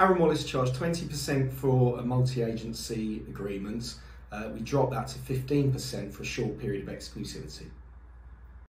Aaron Wallis charged 20% for a multi-agency agreement. Uh, we dropped that to 15% for a short period of exclusivity.